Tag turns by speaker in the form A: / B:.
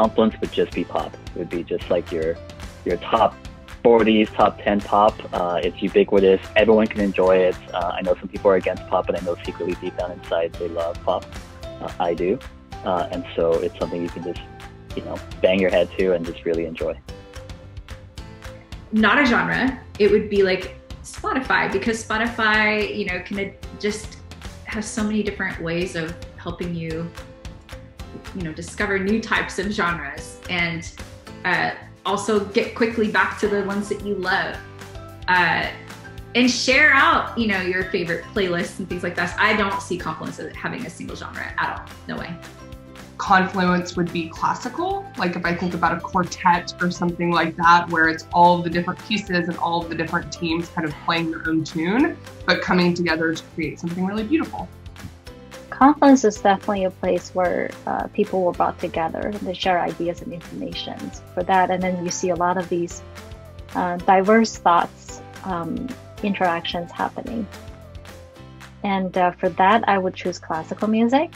A: Confluence would just be pop. It would be just like your your top 40s, top 10 pop. Uh, it's ubiquitous. Everyone can enjoy it. Uh, I know some people are against pop, but I know secretly deep down inside they love pop. Uh, I do. Uh, and so it's something you can just, you know, bang your head to and just really enjoy.
B: Not a genre. It would be like Spotify because Spotify, you know, can just have so many different ways of helping you, you know, discover new types of genres and uh, also get quickly back to the ones that you love. Uh, and share out, you know, your favorite playlists and things like that. I don't see Confluence as having a single genre at all. No way.
C: Confluence would be classical. Like if I think about a quartet or something like that, where it's all the different pieces and all the different teams kind of playing their own tune, but coming together to create something really beautiful.
D: Confluence is definitely a place where uh, people were brought together to share ideas and information for that. And then you see a lot of these uh, diverse thoughts, um, interactions happening. And uh, for that, I would choose classical music